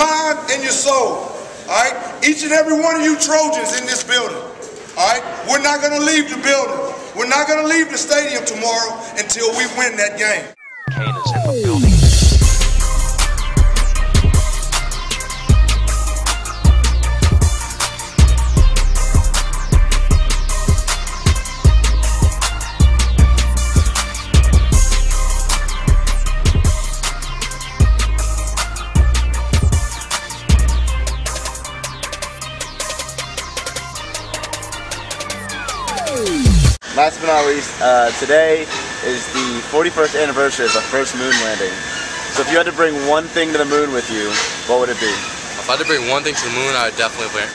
mind, and your soul. All right? Each and every one of you Trojans in this building. All right? We're not going to leave the building. We're not going to leave the stadium tomorrow until we win that game. Kane is in the building. Last but not least, uh, today is the 41st anniversary of the first moon landing. So if you had to bring one thing to the moon with you, what would it be? If I had to bring one thing to the moon, I would definitely bring,